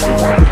wonderful.